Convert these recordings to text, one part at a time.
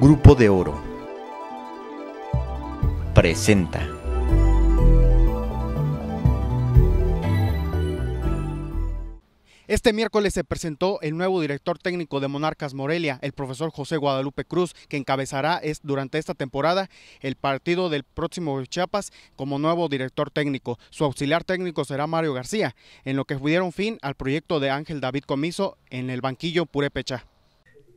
Grupo de Oro presenta. Este miércoles se presentó el nuevo director técnico de Monarcas Morelia, el profesor José Guadalupe Cruz, que encabezará es, durante esta temporada el partido del próximo Chiapas como nuevo director técnico. Su auxiliar técnico será Mario García, en lo que dieron fin al proyecto de Ángel David Comiso en el banquillo Purepecha.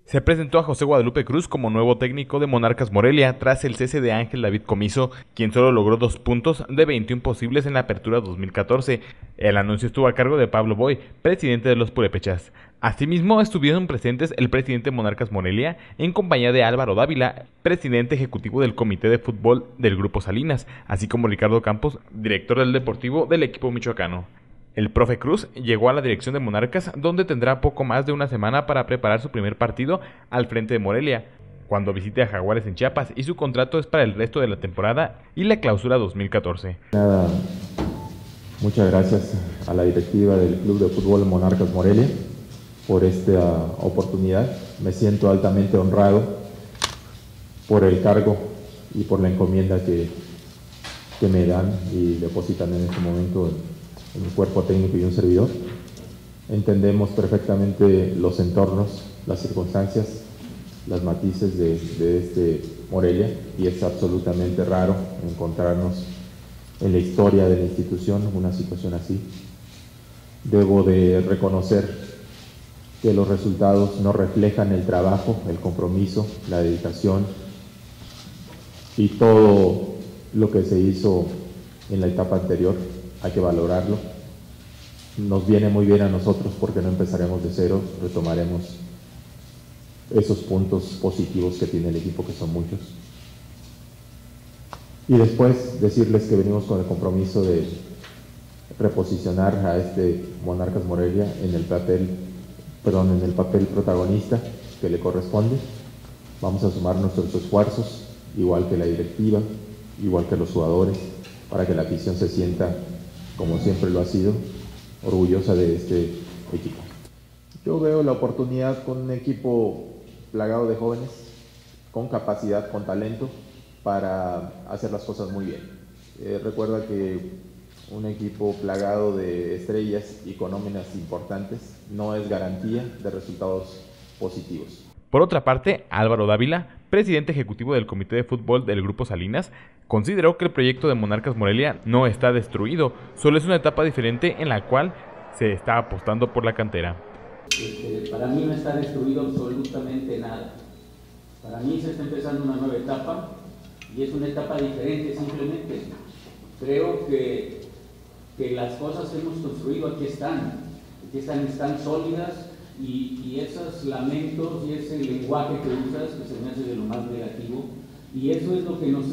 Se presentó a José Guadalupe Cruz como nuevo técnico de Monarcas Morelia tras el cese de Ángel David Comiso, quien solo logró dos puntos de 21 posibles en la apertura 2014. El anuncio estuvo a cargo de Pablo Boy, presidente de los Purepechas. Asimismo, estuvieron presentes el presidente de Monarcas Morelia en compañía de Álvaro Dávila, presidente ejecutivo del Comité de Fútbol del Grupo Salinas, así como Ricardo Campos, director del Deportivo del equipo michoacano. El profe Cruz llegó a la dirección de Monarcas, donde tendrá poco más de una semana para preparar su primer partido al frente de Morelia, cuando visite a Jaguares en Chiapas y su contrato es para el resto de la temporada y la clausura 2014. Nada, muchas gracias a la directiva del Club de Fútbol Monarcas Morelia por esta oportunidad. Me siento altamente honrado por el cargo y por la encomienda que, que me dan y depositan en este momento un cuerpo técnico y un servidor. Entendemos perfectamente los entornos, las circunstancias, las matices de, este Morelia y es absolutamente raro encontrarnos en la historia de la institución una situación así. Debo de reconocer que los resultados no reflejan el trabajo, el compromiso, la dedicación y todo lo que se hizo en la etapa anterior hay que valorarlo. Nos viene muy bien a nosotros porque no empezaremos de cero, retomaremos esos puntos positivos que tiene el equipo, que son muchos. Y después decirles que venimos con el compromiso de reposicionar a este Monarcas Morelia en el papel, perdón, en el papel protagonista que le corresponde. Vamos a sumar nuestros esfuerzos, igual que la directiva, igual que los jugadores, para que la afición se sienta como siempre lo ha sido, orgullosa de este equipo. Yo veo la oportunidad con un equipo plagado de jóvenes, con capacidad, con talento, para hacer las cosas muy bien. Eh, recuerda que un equipo plagado de estrellas y con nóminas importantes no es garantía de resultados positivos. Por otra parte, Álvaro Dávila, presidente ejecutivo del Comité de Fútbol del Grupo Salinas, consideró que el proyecto de Monarcas Morelia no está destruido, solo es una etapa diferente en la cual se está apostando por la cantera. Para mí no está destruido absolutamente nada. Para mí se está empezando una nueva etapa y es una etapa diferente simplemente. Creo que, que las cosas que hemos construido aquí están, aquí están, están sólidas, y, esos lamentos y ese lenguaje que usas, que se me hace de lo más negativo, y eso es lo que nos,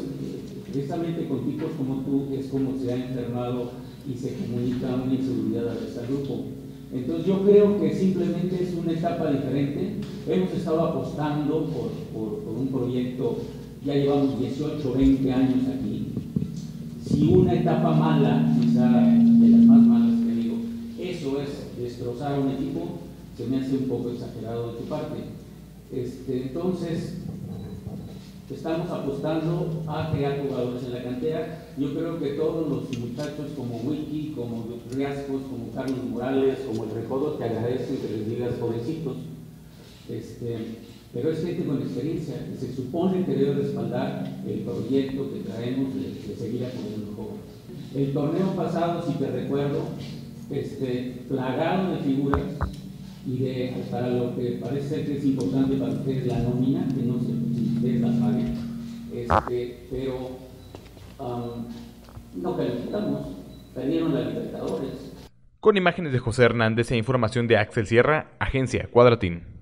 precisamente con tipos como tú, es como se ha enfermado y se comunica una inseguridad a este grupo. Entonces yo creo que simplemente es una etapa diferente. Hemos estado apostando por, por, por un proyecto, ya llevamos 18, 20 años aquí. Si una etapa mala, quizá de las más malas que digo, eso es destrozar a un equipo, se me hace un poco exagerado de tu parte. Este, entonces, estamos apostando a crear jugadores en la cantera. Yo creo que todos los muchachos como Wiki, como Riascos, como Carlos Morales, como el Recodo, te agradecen que les digas jovencitos. Este, pero es gente con experiencia que se supone que debe respaldar el proyecto que traemos de, de seguir apoyando jóvenes. El torneo pasado, si te recuerdo, este, plagado de figuras, y de, para lo que parece que es importante para ustedes la nómina, que no sé si ustedes la paguen, este, pero um, no calificamos, perdieron la Libertadores. Con imágenes de José Hernández e información de Axel Sierra, Agencia Cuadratín.